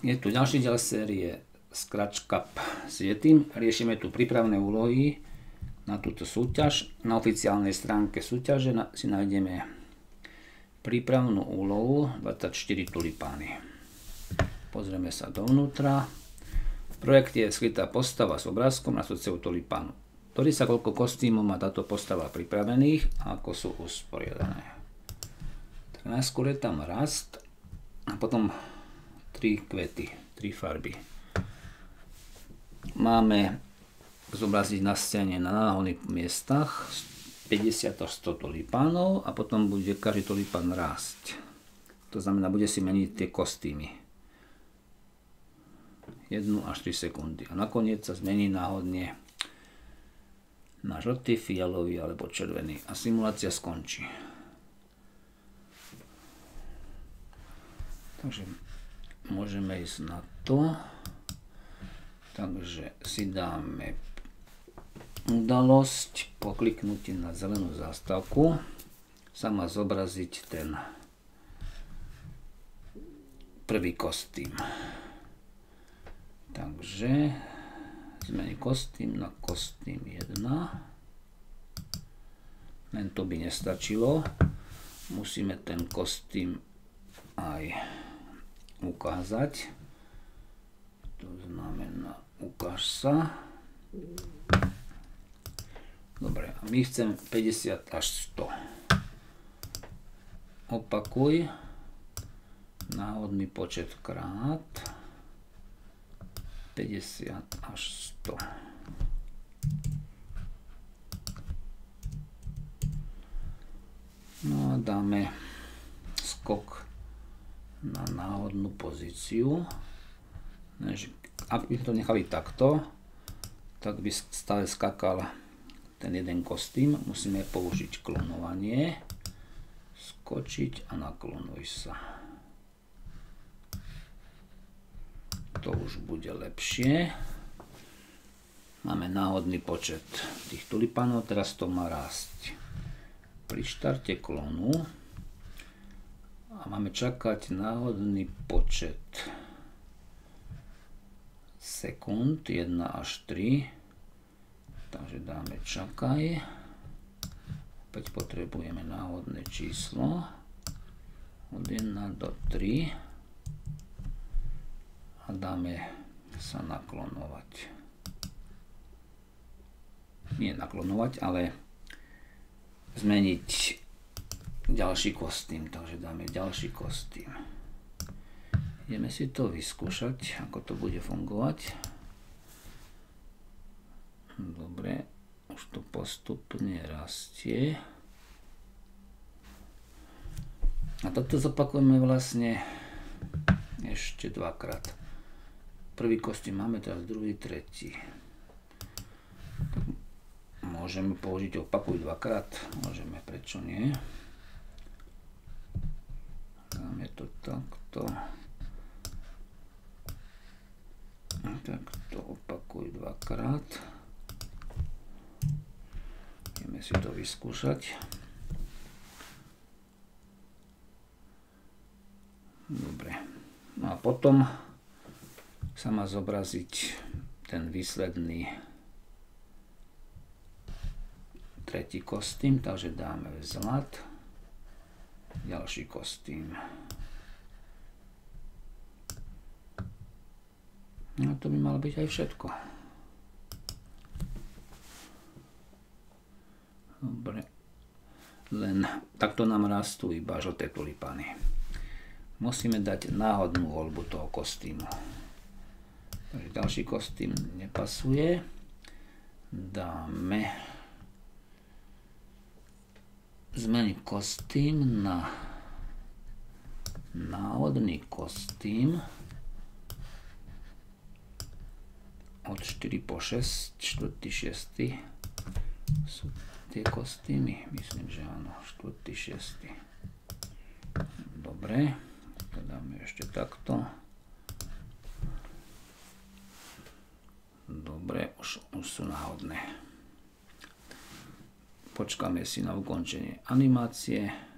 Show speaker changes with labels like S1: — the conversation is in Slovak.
S1: je tu ďalší diel série Scratch Cup s. Riešime tu prípravné úlohy na túto súťaž. Na oficiálnej stránke súťaže si nájdeme prípravnú úlohu 24 tulipány. Pozrieme sa dovnútra. V projekte je skrytá postava s obrázkom na srdcevu tulipánu. Ktorý sa koľko kostýmov má táto postava pripravených a ako sú usporiadané. Tak najskôr je tam rast a potom tri kvety, tri farby. Máme zobraziť na scéne na náhodných miestach 50 až 100 tulipánov a potom bude každý tulipán rásť. To znamená, bude si meniť tie kostýmy. 1 až 3 sekundy. A nakoniec sa zmení náhodne na žltý, fialový alebo červený. A simulácia skončí. Takže môžeme ísť na to. Takže si dáme udalosť, po kliknutí na zelenú zástavku sa má zobraziť ten prvý kostým. Takže zmeni kostým na kostým 1. Len to by nestačilo. Musíme ten kostým aj ukázať. To znamená, ukáž sa. Dobre, my chceme 50 až 100. Opakuj náhodný počet krát 50 až 100. No a dáme skok na náhodnú pozíciu. Ak by to nechali takto, tak by stále skakal ten jeden kostým. Musíme použiť klonovanie. Skočiť a naklonuj sa. To už bude lepšie. Máme náhodný počet tých tulipánov, teraz to má rásť. Pri štarte klonu a máme čakať náhodný počet. Sekúnd 1 až 3 takže dáme čakaj. Opäť potrebujeme náhodné číslo. Od 1 do 3 a dáme sa naklonovať. Nie naklonovať, ale zmeniť ďalší kostým, takže dáme ďalší kostým. Ideme si to vyskúšať, ako to bude fungovať. Dobre, už to postupne rastie. A toto zopakujeme vlastne ešte dvakrát. Prvý kostým máme, teraz druhý, tretí. Môžeme použiť opakuj dvakrát, môžeme, prečo nie dáme to takto. Takto opakuj dvakrát. Ideme si to vyskúšať. Dobre. No a potom sa má zobraziť ten výsledný tretí kostým, takže dáme zlat ďalší kostým. No to by malo byť aj všetko. Dobre. Len takto nám rastú iba žlté tulipány. Musíme dať náhodnú voľbu toho kostýmu. Takže ďalší kostým nepasuje. Dáme zmeniť kostým na náhodný kostým od 4 po 6, 4, 6 sú tie kostýmy, myslím, že áno, 4, 6. Dobre, to dáme ešte takto. Dobre, už, už sú náhodné. Počkáme si na ukončenie animácie.